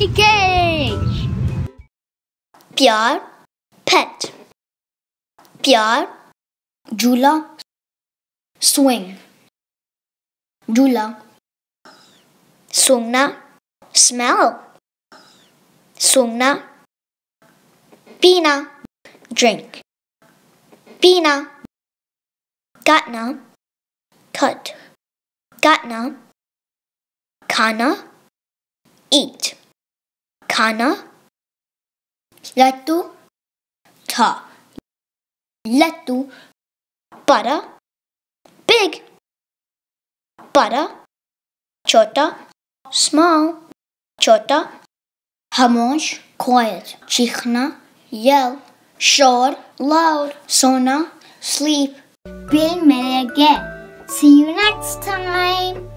Investigate. प्यार pet प्यार झूला swing झूला सूंघना smell सूंघना पीना drink पीना काटना cut काटना खाना eat खाना लट्टू था लट्टू बड़ा big बड़ा छोटा small छोटा खामोश quiet चीखना yell शोर loud सोना sleep Bill Milligan. See you next time.